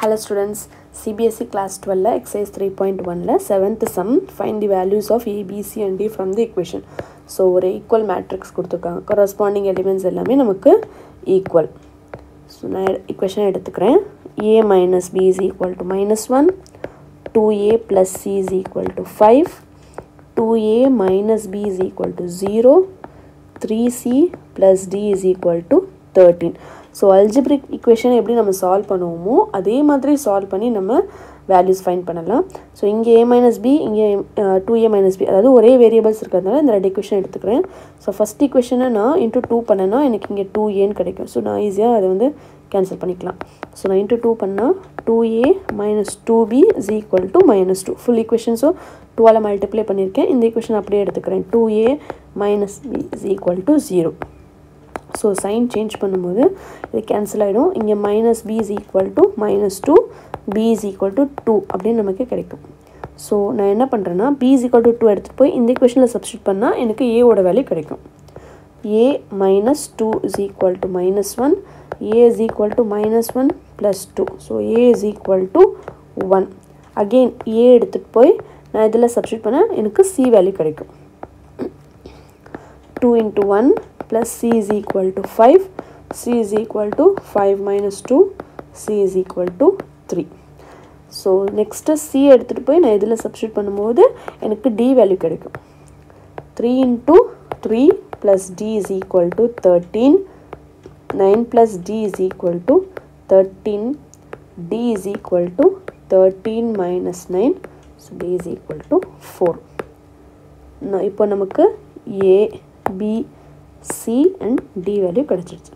Hello students CBSE class 12 exercise 3.1 seventh sum find the values of A, B, C and D from the equation. So ஒரு equal matrix கொடுத்துருக்காங்க. Corresponding elements எல்லாமே நமக்கு equal so நான் equation எடுத்துக்கிறேன். A minus B is equal to minus one two A plus C is equal to five two A minus B is equal to zero three C plus D is equal to thirteen so algebraic equation எப்படி நம்ம solve பண்ணுவோமோ அதே மாதிரி solve பண்ணி நம்ம values fine பண்ணலாம். So இங்கே A minus B இங்கே டூ ஏ மைனஸ் பி அதாவது ஒரே வேரியபிள்ஸ் இருக்கிறதுனால இந்த ரெண்டு இக்குவேஷன் எடுத்துக்கிறேன். ஸோ ஃபஸ்ட் இக்குவேஷனை நான் இன்ட்டு டூ பண்ணேன்னா எனக்கு இங்கே டூ ஏன்னு கிடைக்கும். ஸோ நான் ஈஸியாக அதை வந்து கேன்சல் பண்ணிக்கலாம். ஸோ நான் இன்ட்டு டூ பண்ணால் two A minus two B is equal to minus two full ஈக்குவேஷன்ஸும் டூவால் மல்டிப்ளை பண்ணியிருக்கேன். இந்த ஈக்குவேஷன் அப்படியே எடுத்துக்கிறேன். Two A minus B is equal to zero so sign change பண்ணும்போது இது கேன்சல் ஆகிடும் இங்கே minus B is equal to minus two B is equal to two அப்படின்னு நமக்கு கிடைக்கும். ஸோ நான் என்ன பண்ணுறேன்னா B is equal to two எடுத்துகிட்டு போய் இந்த கொஷனில் சப்ஸ்டியூட் பண்ணால் எனக்கு ஏவோட வேல்யூ கிடைக்கும். A minus two is equal to minus one A is equal to minus one plus two so A is equal to one again A எடுத்துகிட்டு போய் நான் இதில் சப்ஸ்டியூட் பண்ணால் எனக்கு சி வேல்யூ கிடைக்கும். Two into one plus c is equal to 5 c is equal to 5 minus 2 c is equal to 3 so next C எடுத்துகிட்டு போய் நான் இதில் சப்ஸ்டியூட் பண்ணும்போது எனக்கு டி வேல்யூ கிடைக்கும். Three into three plus D is equal to thirteen nine plus D is equal to thirteen D is equal to thirteen minus nine so D is equal to four இப்போ நமக்கு A B C and D value கிடச்சிருச்சு.